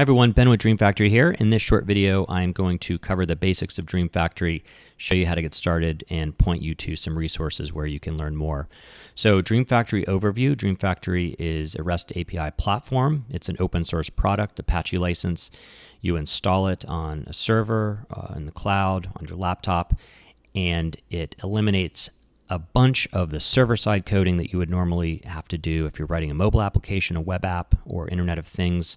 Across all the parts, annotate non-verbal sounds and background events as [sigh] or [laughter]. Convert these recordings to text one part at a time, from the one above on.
Hi everyone, Ben with Dream Factory here. In this short video, I'm going to cover the basics of Dream Factory, show you how to get started, and point you to some resources where you can learn more. So Dream Factory overview, Dream Factory is a REST API platform. It's an open source product, Apache license. You install it on a server, uh, in the cloud, on your laptop, and it eliminates a bunch of the server side coding that you would normally have to do if you're writing a mobile application, a web app, or Internet of Things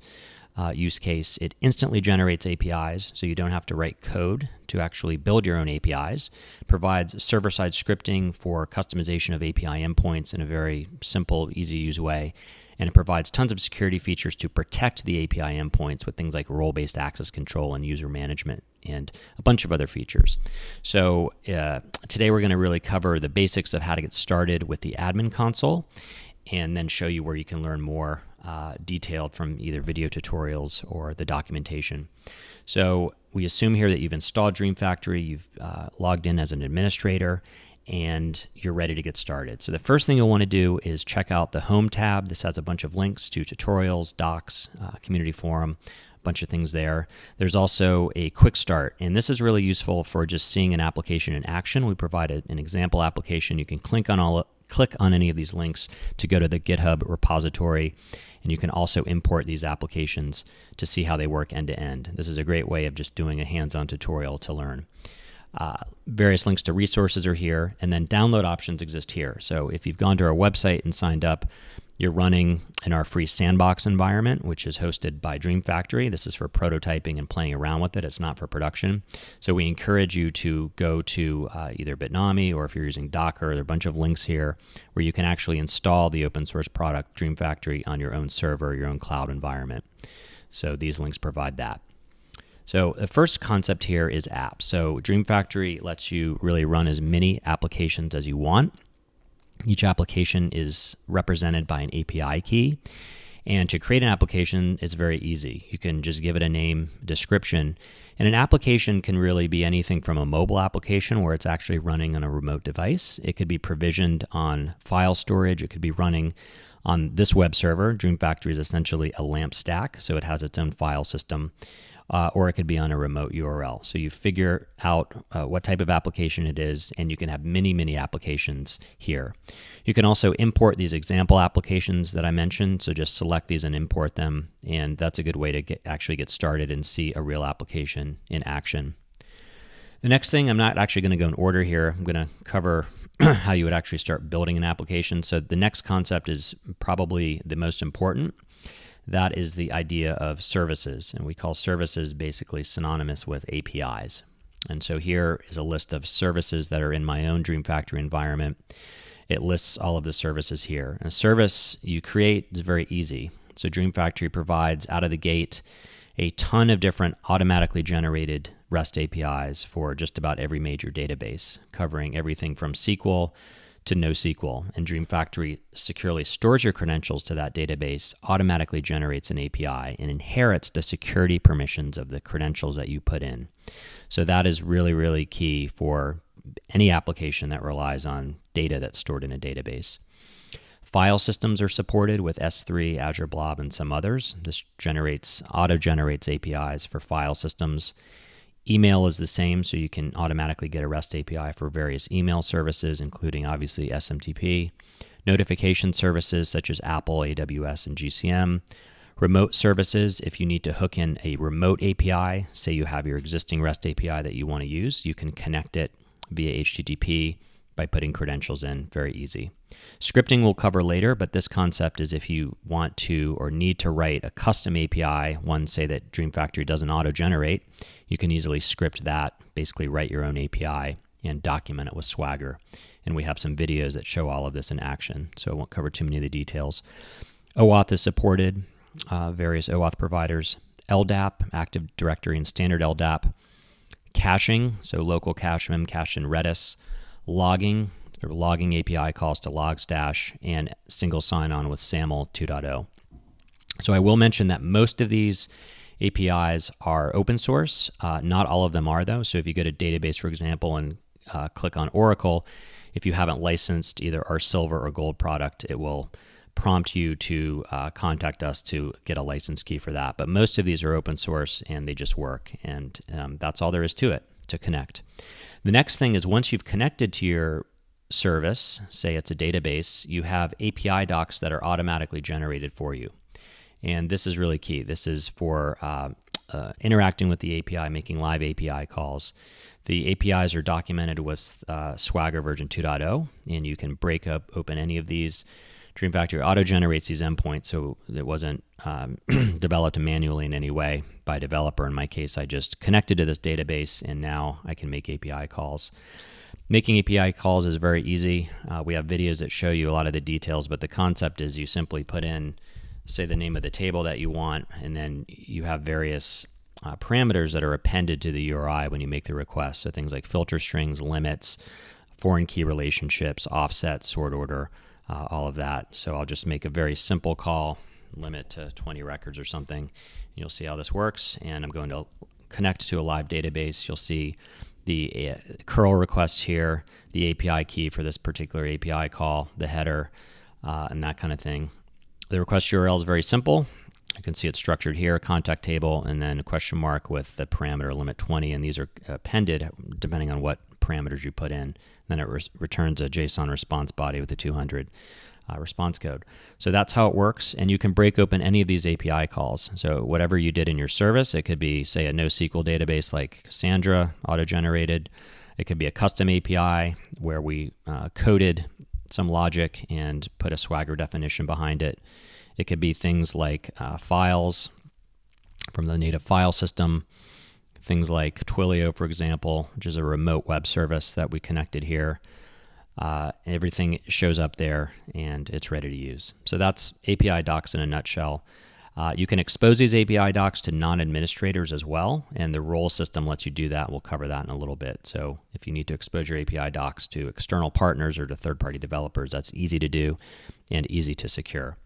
uh, use case, it instantly generates APIs, so you don't have to write code to actually build your own APIs. Provides server side scripting for customization of API endpoints in a very simple, easy to use way. And it provides tons of security features to protect the API endpoints with things like role based access control and user management and a bunch of other features. So, uh, today we're going to really cover the basics of how to get started with the admin console and then show you where you can learn more uh, detailed from either video tutorials or the documentation. So we assume here that you've installed Dream Factory, you've uh, logged in as an administrator, and you're ready to get started. So the first thing you'll want to do is check out the Home tab. This has a bunch of links to tutorials, docs, uh, community forum, bunch of things there. There's also a quick start, and this is really useful for just seeing an application in action. We provide an example application. You can click on all click on any of these links to go to the GitHub repository and you can also import these applications to see how they work end to end. This is a great way of just doing a hands on tutorial to learn. Uh, various links to resources are here, and then download options exist here. So if you've gone to our website and signed up, you're running in our free sandbox environment, which is hosted by Dream Factory. This is for prototyping and playing around with it. It's not for production. So we encourage you to go to uh, either Bitnami or if you're using Docker, there are a bunch of links here where you can actually install the open source product Dream Factory on your own server, your own cloud environment. So these links provide that. So the first concept here is apps. So Dream Factory lets you really run as many applications as you want. Each application is represented by an API key. And to create an application, it's very easy. You can just give it a name, description, and an application can really be anything from a mobile application where it's actually running on a remote device. It could be provisioned on file storage. It could be running on this web server. Dream Factory is essentially a LAMP stack, so it has its own file system uh, or it could be on a remote URL. So you figure out uh, what type of application it is, and you can have many, many applications here. You can also import these example applications that I mentioned. So just select these and import them, and that's a good way to get, actually get started and see a real application in action. The next thing, I'm not actually going to go in order here. I'm going to cover [clears throat] how you would actually start building an application. So the next concept is probably the most important that is the idea of services. And we call services basically synonymous with APIs. And so here is a list of services that are in my own Dream Factory environment. It lists all of the services here. a service you create is very easy. So Dream Factory provides out of the gate a ton of different automatically generated REST APIs for just about every major database, covering everything from SQL to NoSQL, and Dream Factory securely stores your credentials to that database, automatically generates an API, and inherits the security permissions of the credentials that you put in. So that is really, really key for any application that relies on data that's stored in a database. File systems are supported with S3, Azure Blob, and some others. This generates auto generates APIs for file systems Email is the same, so you can automatically get a REST API for various email services, including obviously SMTP, notification services such as Apple, AWS, and GCM, remote services. If you need to hook in a remote API, say you have your existing REST API that you want to use, you can connect it via HTTP by putting credentials in. Very easy. Scripting we'll cover later, but this concept is if you want to or need to write a custom API, one say that Dream Factory doesn't auto generate, you can easily script that, basically write your own API and document it with Swagger. And we have some videos that show all of this in action, so I won't cover too many of the details. OAuth is supported, uh, various OAuth providers. LDAP, Active Directory and Standard LDAP. Caching, so local cache, memcache, and Redis logging, or logging API calls to Logstash, and single sign-on with SAML 2.0. So I will mention that most of these APIs are open source. Uh, not all of them are, though. So if you go to database, for example, and uh, click on Oracle, if you haven't licensed either our silver or gold product, it will prompt you to uh, contact us to get a license key for that. But most of these are open source and they just work. And um, that's all there is to it to connect. The next thing is once you've connected to your service, say it's a database, you have API docs that are automatically generated for you. And this is really key. This is for uh, uh, interacting with the API, making live API calls. The APIs are documented with uh, Swagger version 2.0, and you can break up, open any of these. Dream Factory auto generates these endpoints, so it wasn't um, [clears throat] developed manually in any way by developer. In my case, I just connected to this database, and now I can make API calls. Making API calls is very easy. Uh, we have videos that show you a lot of the details, but the concept is you simply put in, say, the name of the table that you want, and then you have various uh, parameters that are appended to the URI when you make the request. So things like filter strings, limits, foreign key relationships, offset, sort order, uh, all of that. So I'll just make a very simple call, limit to 20 records or something. You'll see how this works. And I'm going to connect to a live database. You'll see the uh, curl request here, the API key for this particular API call, the header, uh, and that kind of thing. The request URL is very simple. You can see it's structured here, contact table, and then a question mark with the parameter limit 20, and these are appended depending on what parameters you put in. Then it re returns a JSON response body with a 200 uh, response code. So that's how it works, and you can break open any of these API calls. So whatever you did in your service, it could be, say, a NoSQL database like Cassandra, auto-generated. It could be a custom API where we uh, coded some logic and put a Swagger definition behind it. It could be things like uh, files from the native file system, things like Twilio, for example, which is a remote web service that we connected here. Uh, everything shows up there and it's ready to use. So that's API docs in a nutshell. Uh, you can expose these API docs to non-administrators as well, and the role system lets you do that. We'll cover that in a little bit. So if you need to expose your API docs to external partners or to third-party developers, that's easy to do and easy to secure.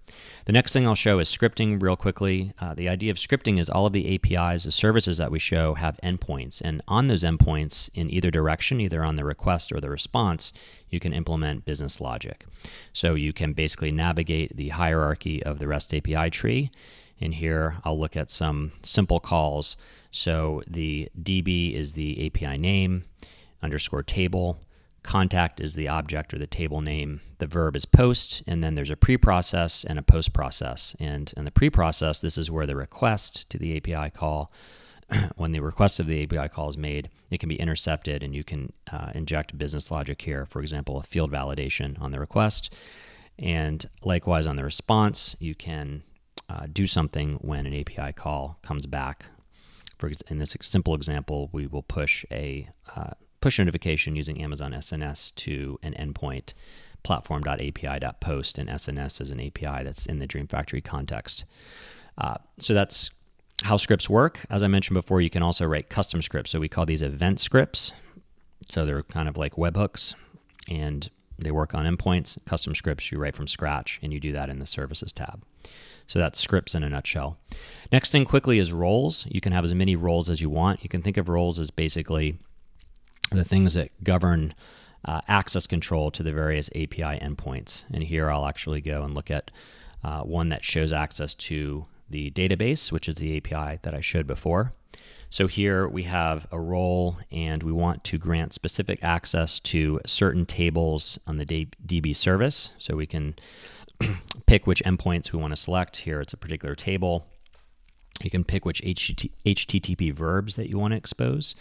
The next thing I'll show is scripting real quickly. Uh, the idea of scripting is all of the APIs, the services that we show have endpoints, and on those endpoints in either direction, either on the request or the response, you can implement business logic. So you can basically navigate the hierarchy of the REST API tree. And here I'll look at some simple calls. So the DB is the API name, underscore table, Contact is the object or the table name. The verb is post, and then there's a pre-process and a post-process. And in the pre-process, this is where the request to the API call, [clears throat] when the request of the API call is made, it can be intercepted, and you can uh, inject business logic here. For example, a field validation on the request, and likewise on the response, you can uh, do something when an API call comes back. For in this simple example, we will push a uh, push notification using Amazon SNS to an endpoint platform.api.post, and SNS is an API that's in the Dream Factory context. Uh, so that's how scripts work. As I mentioned before, you can also write custom scripts. So we call these event scripts. So they're kind of like webhooks, and they work on endpoints. Custom scripts you write from scratch, and you do that in the Services tab. So that's scripts in a nutshell. Next thing quickly is roles. You can have as many roles as you want. You can think of roles as basically the things that govern uh, access control to the various API endpoints. And here I'll actually go and look at uh, one that shows access to the database, which is the API that I showed before. So here we have a role and we want to grant specific access to certain tables on the DB service. So we can [clears throat] pick which endpoints we want to select. Here it's a particular table. You can pick which HTTP verbs that you want to expose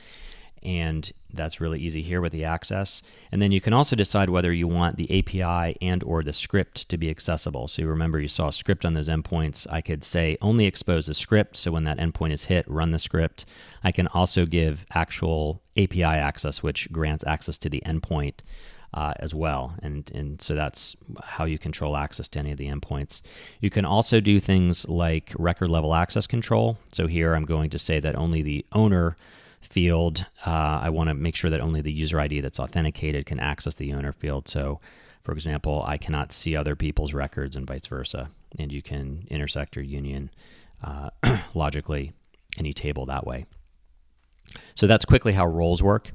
and that's really easy here with the access. And then you can also decide whether you want the API and or the script to be accessible. So you remember you saw a script on those endpoints. I could say only expose the script, so when that endpoint is hit, run the script. I can also give actual API access, which grants access to the endpoint uh, as well. And, and so that's how you control access to any of the endpoints. You can also do things like record level access control. So here I'm going to say that only the owner field. Uh, I want to make sure that only the user ID that's authenticated can access the owner field. So, for example, I cannot see other people's records and vice versa. And you can intersect or union uh, [clears throat] logically any table that way. So that's quickly how roles work.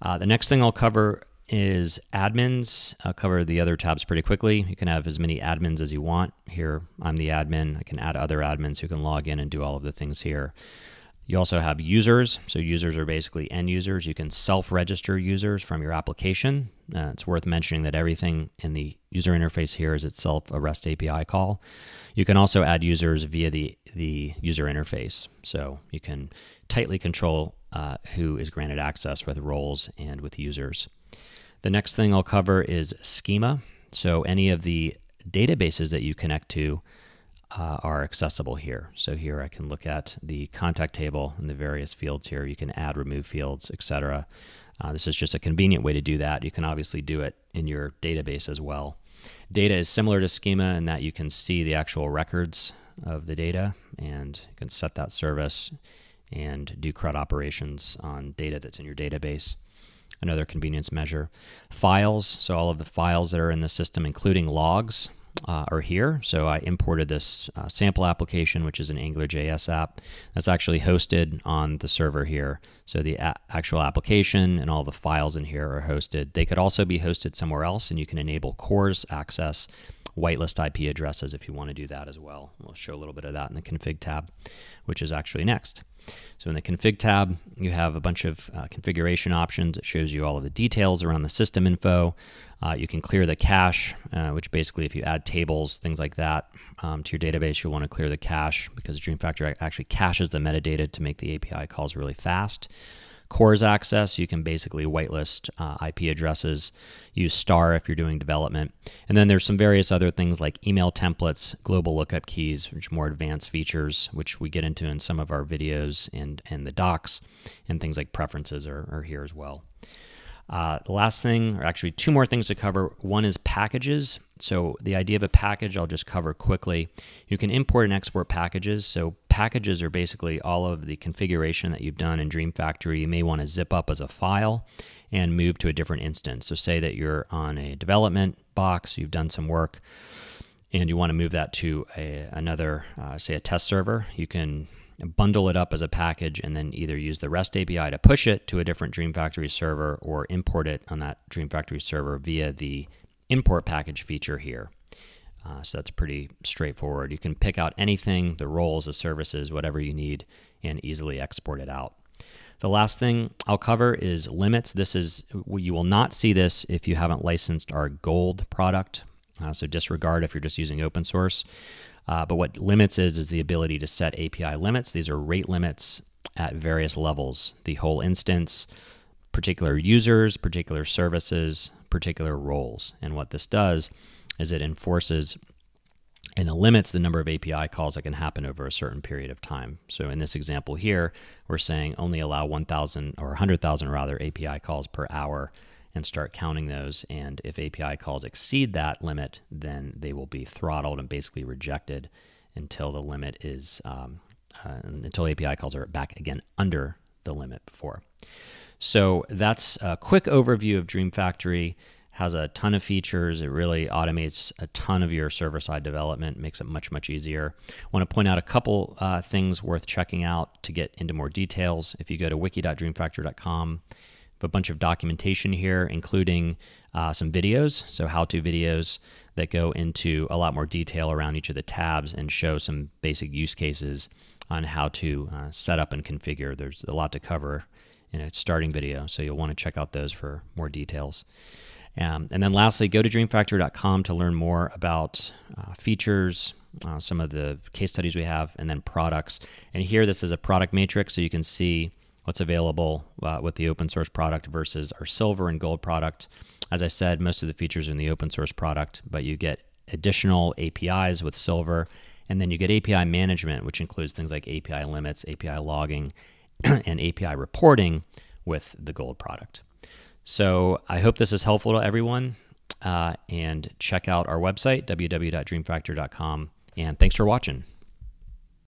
Uh, the next thing I'll cover is admins. I'll cover the other tabs pretty quickly. You can have as many admins as you want. Here, I'm the admin. I can add other admins who can log in and do all of the things here. You also have users. So users are basically end users. You can self-register users from your application. Uh, it's worth mentioning that everything in the user interface here is itself a REST API call. You can also add users via the, the user interface. So you can tightly control uh, who is granted access with roles and with users. The next thing I'll cover is schema. So any of the databases that you connect to uh, are accessible here. So here I can look at the contact table and the various fields here. You can add, remove fields, etc. Uh, this is just a convenient way to do that. You can obviously do it in your database as well. Data is similar to schema in that you can see the actual records of the data and you can set that service and do CRUD operations on data that's in your database. Another convenience measure. Files, so all of the files that are in the system, including logs, uh, are here. So I imported this uh, sample application, which is an AngularJS app that's actually hosted on the server here. So the actual application and all the files in here are hosted. They could also be hosted somewhere else, and you can enable CORS access whitelist IP addresses if you want to do that as well. We'll show a little bit of that in the config tab, which is actually next. So in the config tab, you have a bunch of uh, configuration options. It shows you all of the details around the system info. Uh, you can clear the cache, uh, which basically if you add tables, things like that um, to your database, you'll want to clear the cache because Dream Factory actually caches the metadata to make the API calls really fast. CORS access, you can basically whitelist uh, IP addresses, use star if you're doing development. And then there's some various other things like email templates, global lookup keys, which are more advanced features, which we get into in some of our videos and, and the docs, and things like preferences are, are here as well. Uh, the last thing, or actually two more things to cover. One is packages. So the idea of a package, I'll just cover quickly. You can import and export packages. So packages are basically all of the configuration that you've done in Dream Factory. You may want to zip up as a file and move to a different instance. So say that you're on a development box, you've done some work, and you want to move that to a, another, uh, say a test server. You can bundle it up as a package, and then either use the REST API to push it to a different Dream Factory server or import it on that Dream Factory server via the import package feature here. Uh, so that's pretty straightforward. You can pick out anything, the roles, the services, whatever you need, and easily export it out. The last thing I'll cover is limits. This is, you will not see this if you haven't licensed our gold product. Uh, so disregard if you're just using open source. Uh, but what limits is, is the ability to set API limits. These are rate limits at various levels, the whole instance, particular users, particular services, particular roles. And what this does is it enforces and it limits the number of API calls that can happen over a certain period of time. So in this example here, we're saying only allow 1,000 or 100,000 rather API calls per hour and start counting those. And if API calls exceed that limit, then they will be throttled and basically rejected until the limit is um, uh, until API calls are back again under the limit before. So that's a quick overview of Dream Factory. Has a ton of features. It really automates a ton of your server side development, makes it much, much easier. I want to point out a couple uh, things worth checking out to get into more details. If you go to wiki.dreamfactory.com a bunch of documentation here, including uh, some videos, so how to videos that go into a lot more detail around each of the tabs and show some basic use cases on how to uh, set up and configure. There's a lot to cover in a starting video, so you'll want to check out those for more details. Um, and then lastly, go to dreamfactory.com to learn more about uh, features, uh, some of the case studies we have, and then products. And here, this is a product matrix, so you can see what's available uh, with the open source product versus our silver and gold product. As I said, most of the features are in the open source product, but you get additional APIs with silver, and then you get API management, which includes things like API limits, API logging, [clears throat] and API reporting with the gold product. So I hope this is helpful to everyone. Uh, and check out our website, www.dreamfactory.com. And thanks for watching.